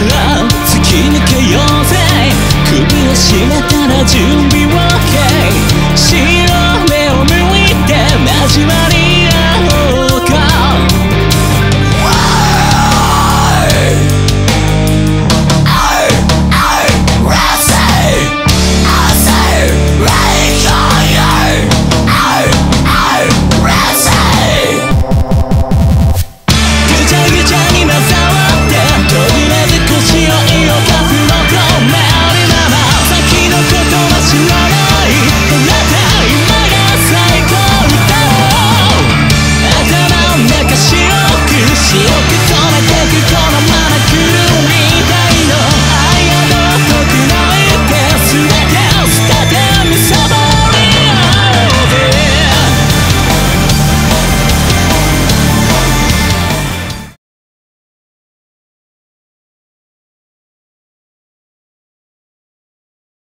突き抜けようぜ。首を絞めたら準備は